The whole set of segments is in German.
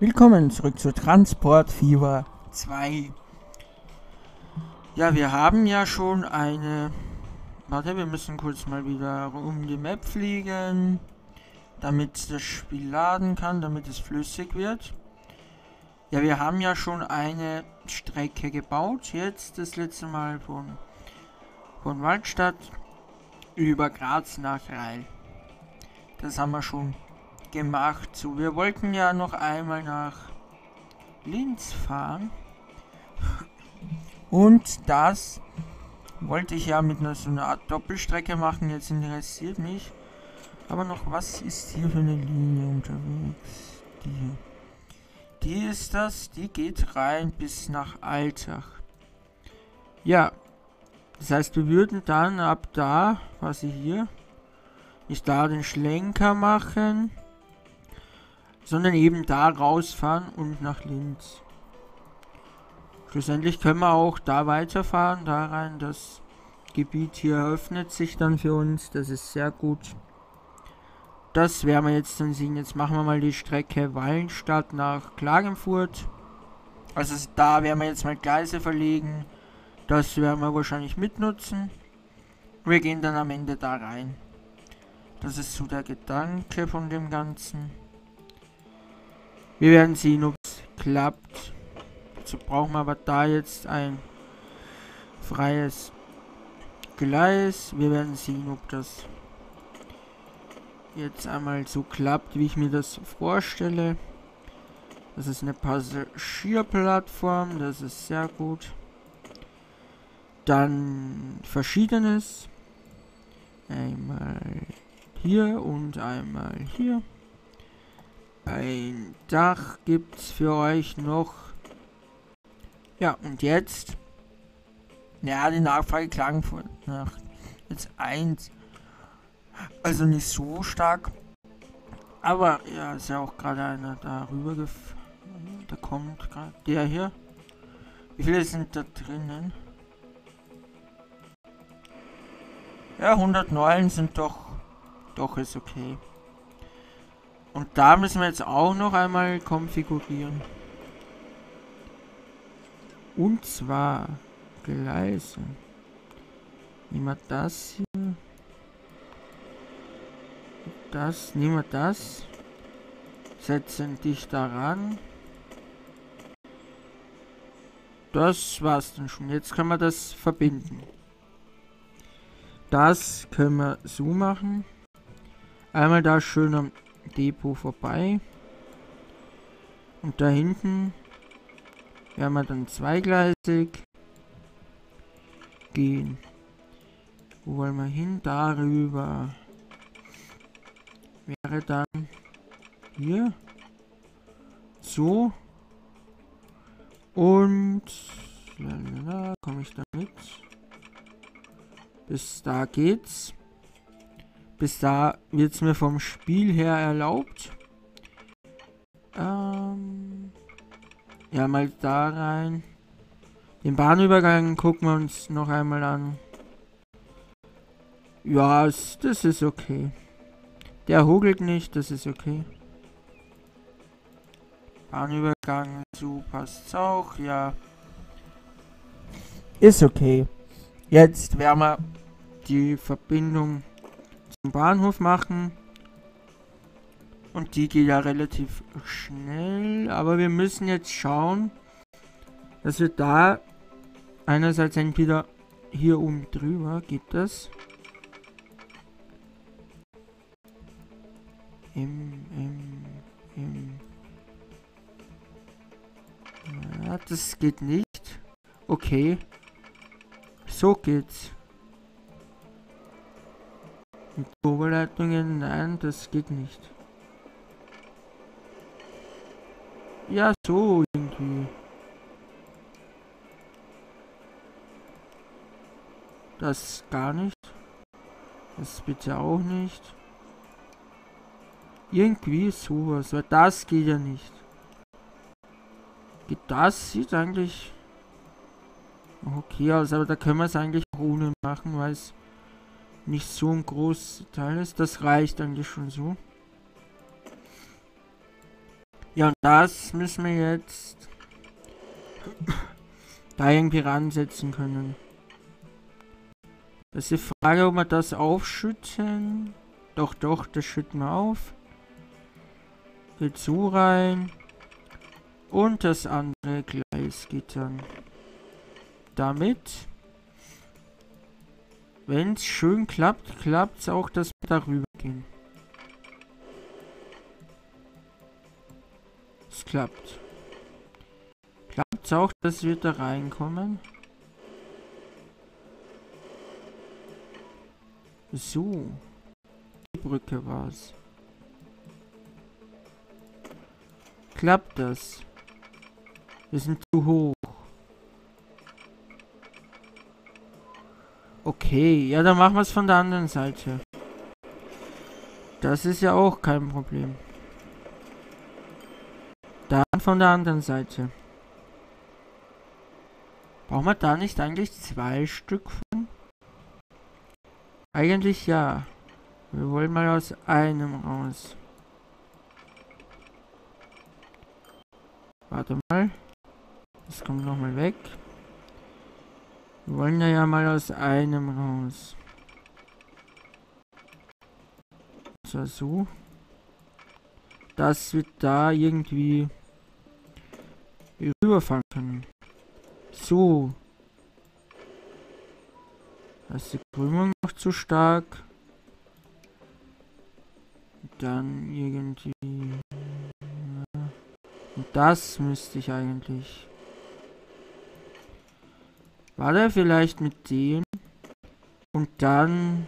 Willkommen zurück zu Transport Fever 2. Ja, wir haben ja schon eine... Warte, wir müssen kurz mal wieder um die Map fliegen, damit das Spiel laden kann, damit es flüssig wird. Ja, wir haben ja schon eine Strecke gebaut, jetzt das letzte Mal von, von Waldstadt über Graz nach Rhein. Das haben wir schon gemacht. So, wir wollten ja noch einmal nach Linz fahren. Und das wollte ich ja mit einer, so einer Art Doppelstrecke machen. Jetzt interessiert mich. Aber noch, was ist hier für eine Linie unterwegs? Die Die ist das. Die geht rein bis nach Altach. Ja. Das heißt, wir würden dann ab da, was ich hier, nicht da den Schlenker machen sondern eben da rausfahren und nach Linz. Schlussendlich können wir auch da weiterfahren, da rein. Das Gebiet hier öffnet sich dann für uns. Das ist sehr gut. Das werden wir jetzt dann sehen. Jetzt machen wir mal die Strecke Wallenstadt nach Klagenfurt. Also da werden wir jetzt mal Gleise verlegen. Das werden wir wahrscheinlich mitnutzen. Wir gehen dann am Ende da rein. Das ist so der Gedanke von dem Ganzen. Wir werden sehen, ob es klappt. Dazu brauchen wir aber da jetzt ein freies Gleis. Wir werden sehen, ob das jetzt einmal so klappt, wie ich mir das vorstelle. Das ist eine Passagierplattform, das ist sehr gut. Dann verschiedenes. Einmal hier und einmal hier. Ein Dach gibt's für euch noch. Ja, und jetzt. Ja, die Nachfrage Klagenfurt nach jetzt 1. Also nicht so stark. Aber ja, ist ja auch gerade einer da rüber gef Da kommt gerade der hier. Wie viele sind da drinnen? Ja, 109 sind doch. Doch, ist okay. Und da müssen wir jetzt auch noch einmal konfigurieren. Und zwar Gleise. Nehmen wir das hier. Das, nehmen wir das. Setzen dich daran. Das war's dann schon. Jetzt können wir das verbinden. Das können wir so machen. Einmal da schön am Depot vorbei. Und da hinten werden wir dann zweigleisig gehen. Wo wollen wir hin? Darüber. Wäre dann hier. So. Und komme ich damit. Bis da geht's. Bis da wird es mir vom Spiel her erlaubt. Ähm, ja, mal da rein. Den Bahnübergang gucken wir uns noch einmal an. Ja, das ist okay. Der hugelt nicht, das ist okay. Bahnübergang zu passt auch, ja. Ist okay. Jetzt werden wir die Verbindung Bahnhof machen. Und die geht ja relativ schnell. Aber wir müssen jetzt schauen, dass wir da einerseits entweder hier oben drüber, geht das? Im, im, im. Ja, das geht nicht. Okay. So geht's. Mit Oberleitungen, nein, das geht nicht. Ja, so irgendwie. Das gar nicht. Das bitte auch nicht. Irgendwie sowas, weil das geht ja nicht. Das sieht eigentlich okay aus, aber da können wir es eigentlich ohne machen, weil es nicht so ein großes Teil ist. Das reicht eigentlich schon so. Ja, und das müssen wir jetzt da irgendwie ransetzen können. Das ist die Frage, ob wir das aufschütten. Doch, doch, das schütten wir auf. Geht zu rein. Und das andere Gleis geht dann damit. Wenn es schön klappt, klappt es auch, dass wir darüber gehen. Es klappt. Klappt es auch, dass wir da reinkommen? So. Die Brücke war's. Klappt das? Wir sind zu hoch. Okay, ja, dann machen wir es von der anderen Seite. Das ist ja auch kein Problem. Dann von der anderen Seite. Brauchen wir da nicht eigentlich zwei Stück von? Eigentlich ja. Wir wollen mal aus einem raus. Warte mal. Das kommt nochmal weg. Wir wollen ja mal aus einem raus. So, so. Dass wir da irgendwie rüberfahren können. So. Da ist die Krümmung noch zu stark. Dann irgendwie... Und das müsste ich eigentlich... War der vielleicht mit dem? Und dann...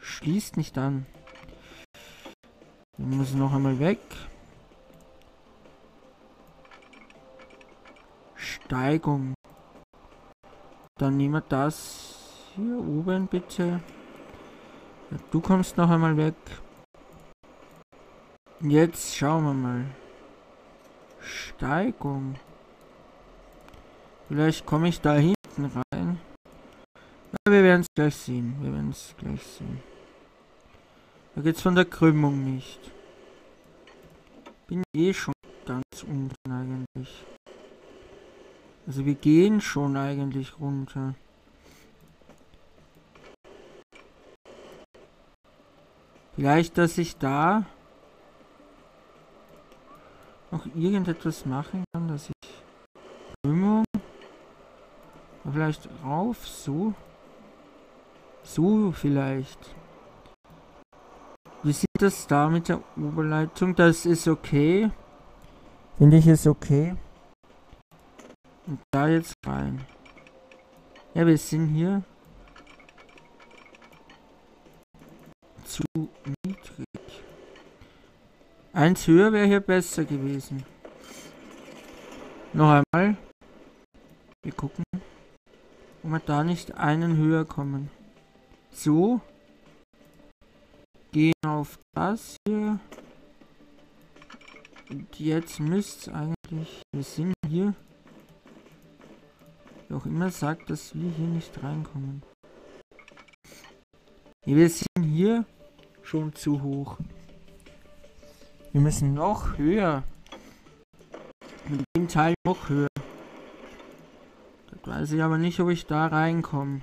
Schließt nicht an. Wir müssen noch einmal weg. Steigung. Dann nehmen wir das hier oben bitte. Ja, du kommst noch einmal weg. Jetzt schauen wir mal. Steigung. Vielleicht komme ich da hinten rein. Ja, wir werden es gleich sehen. Wir werden es gleich sehen. Da geht's von der Krümmung nicht. Bin eh schon ganz unten eigentlich. Also wir gehen schon eigentlich runter. Vielleicht, dass ich da noch irgendetwas machen kann, dass ich Krümmung Vielleicht rauf, so. So vielleicht. Wie sieht das da mit der Oberleitung? Das ist okay. Finde ich es okay. Und da jetzt rein. Ja, wir sind hier zu niedrig. Eins höher wäre hier besser gewesen. Noch einmal. Ob wir da nicht einen höher kommen. So. Gehen auf das hier. Und jetzt müsste eigentlich... Wir sind hier. Wie auch immer sagt, dass wir hier nicht reinkommen. Wir sind hier schon zu hoch. Wir müssen noch höher. Mit dem Teil noch höher. Weiß ich aber nicht, ob ich da reinkomme.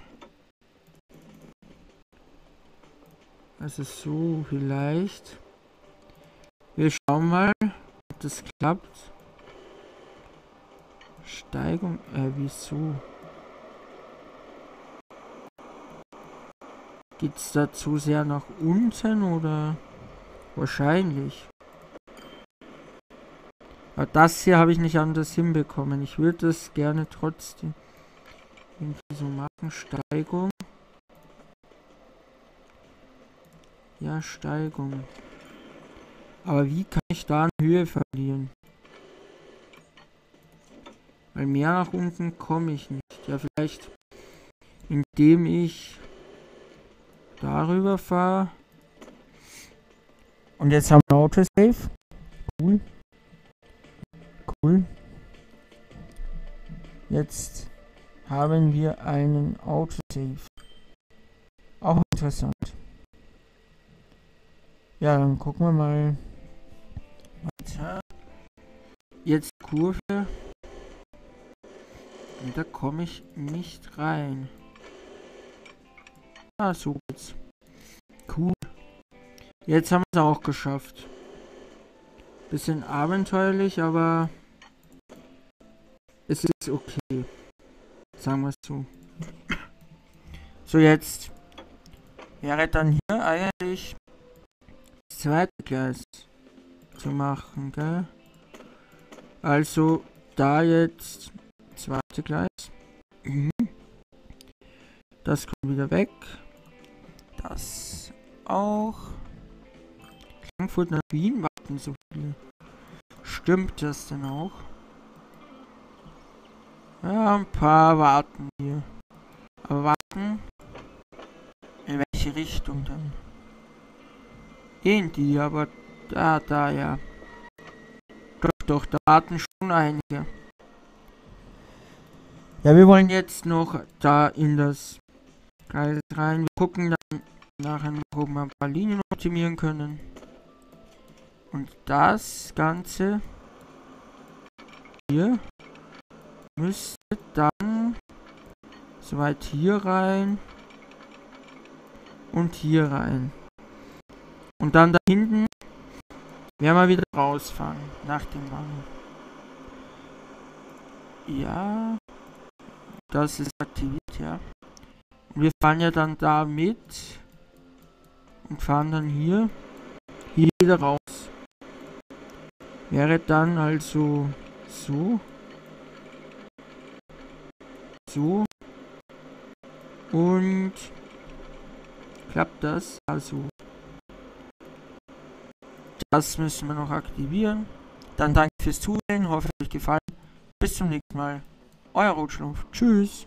Also so vielleicht. Wir schauen mal, ob das klappt. Steigung, äh, wieso? Geht's da zu sehr nach unten oder? Wahrscheinlich. Aber das hier habe ich nicht anders hinbekommen. Ich würde es gerne trotzdem irgendwie so machen. Steigung. Ja, Steigung. Aber wie kann ich da an Höhe verlieren? Weil mehr nach unten komme ich nicht. Ja, vielleicht indem ich darüber fahre. Und jetzt haben wir Autosave. Cool. Cool. Jetzt haben wir einen Autosave. Auch interessant. Ja, dann gucken wir mal. Weiter. Jetzt Kurve. Und da komme ich nicht rein. Ah, so geht's. Cool. Jetzt haben wir es auch geschafft. Bisschen abenteuerlich, aber es ist okay. Sagen wir es so. So, jetzt wäre dann hier eigentlich das zweite Gleis zu machen, gell? Also da jetzt zweite Gleis. Mhm. Das kommt wieder weg. Das auch. Frankfurt nach Wien warten so viele. Stimmt das denn auch? Ja, ein paar warten hier. Aber warten? In welche Richtung dann? In die, aber da, da, ja. Doch, doch, da warten schon einige. Ja, wir wollen jetzt noch da in das Kreis rein. Wir gucken dann nachher, ob wir ein paar Linien optimieren können. Und das Ganze hier müsste dann soweit hier rein und hier rein. Und dann da hinten werden wir wieder rausfahren nach dem Mangel. Ja, das ist aktiviert, ja. Und wir fahren ja dann da mit und fahren dann hier, hier wieder raus. Wäre dann also so. So. Und klappt das? Also. Das müssen wir noch aktivieren. Dann danke fürs Zusehen. Hoffe, euch gefallen. Bis zum nächsten Mal. Euer Rotschlumpf. Tschüss.